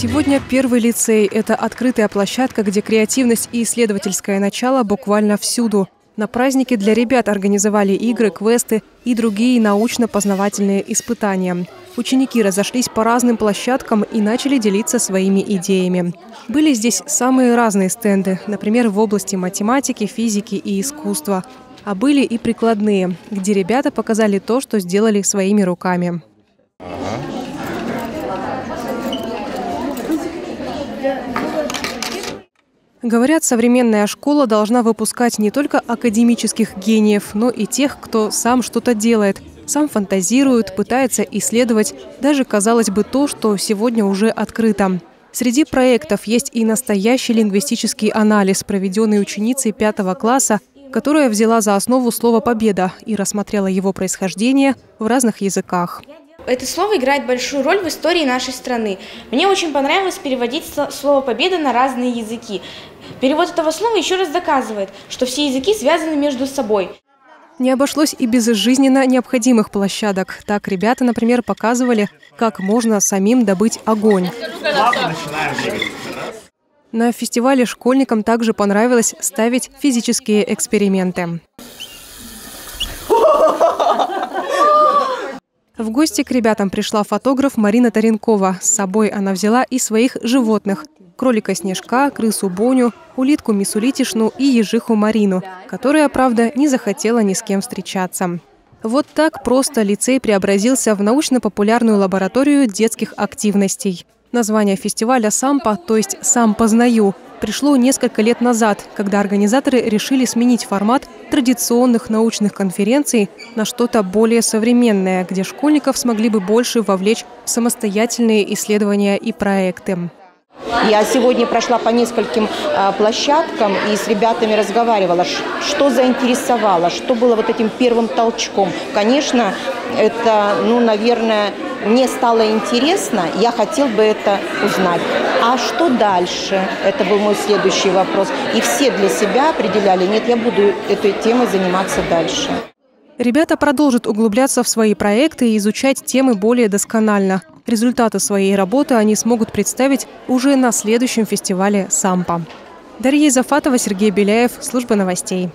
Сегодня первый лицей – это открытая площадка, где креативность и исследовательское начало буквально всюду. На празднике для ребят организовали игры, квесты и другие научно-познавательные испытания. Ученики разошлись по разным площадкам и начали делиться своими идеями. Были здесь самые разные стенды, например, в области математики, физики и искусства. А были и прикладные, где ребята показали то, что сделали своими руками. Говорят, современная школа должна выпускать не только академических гениев, но и тех, кто сам что-то делает, сам фантазирует, пытается исследовать даже, казалось бы, то, что сегодня уже открыто. Среди проектов есть и настоящий лингвистический анализ, проведенный ученицей пятого класса, которая взяла за основу слово «победа» и рассмотрела его происхождение в разных языках. Это слово играет большую роль в истории нашей страны. Мне очень понравилось переводить слово «победа» на разные языки. Перевод этого слова еще раз доказывает, что все языки связаны между собой. Не обошлось и без жизненно необходимых площадок. Так ребята, например, показывали, как можно самим добыть огонь. На фестивале школьникам также понравилось ставить физические эксперименты. В гости к ребятам пришла фотограф Марина Таренкова. С собой она взяла и своих животных – кролика Снежка, крысу Боню, улитку Мисулитишну и ежиху Марину, которая, правда, не захотела ни с кем встречаться. Вот так просто лицей преобразился в научно-популярную лабораторию детских активностей. Название фестиваля «Сампа», то есть «Сам познаю», пришло несколько лет назад, когда организаторы решили сменить формат традиционных научных конференций на что-то более современное, где школьников смогли бы больше вовлечь в самостоятельные исследования и проекты. Я сегодня прошла по нескольким а, площадкам и с ребятами разговаривала, что заинтересовало, что было вот этим первым толчком. Конечно, это, ну, наверное, мне стало интересно, я хотел бы это узнать. А что дальше? Это был мой следующий вопрос. И все для себя определяли, нет, я буду этой темой заниматься дальше. Ребята продолжат углубляться в свои проекты и изучать темы более досконально. Результаты своей работы они смогут представить уже на следующем фестивале «Сампа». Дарья Зафатова, Сергей Беляев, Служба новостей.